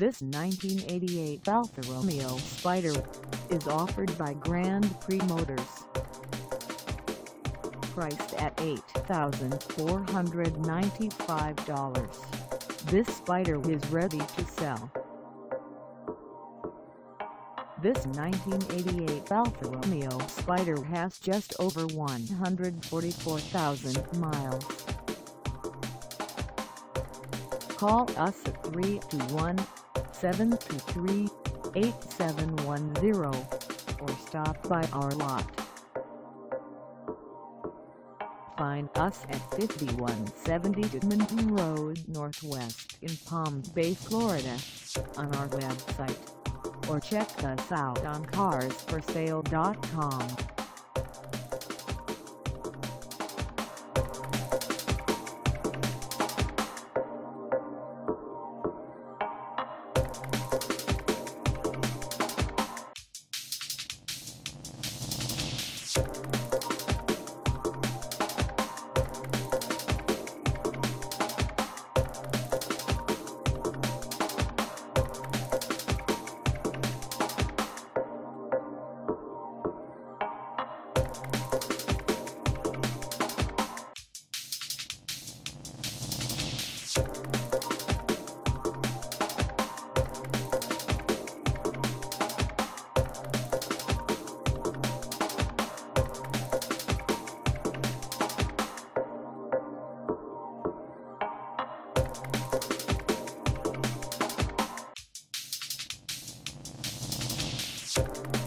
This 1988 Alfa Romeo Spider is offered by Grand Prix Motors. Priced at $8,495, this Spider is ready to sell. This 1988 Alfa Romeo Spider has just over 144,000 miles. Call us at 321-723-8710 or stop by our lot. Find us at 5170 Minton Road Northwest in Palm Bay, Florida on our website or check us out on carsforsale.com. Thank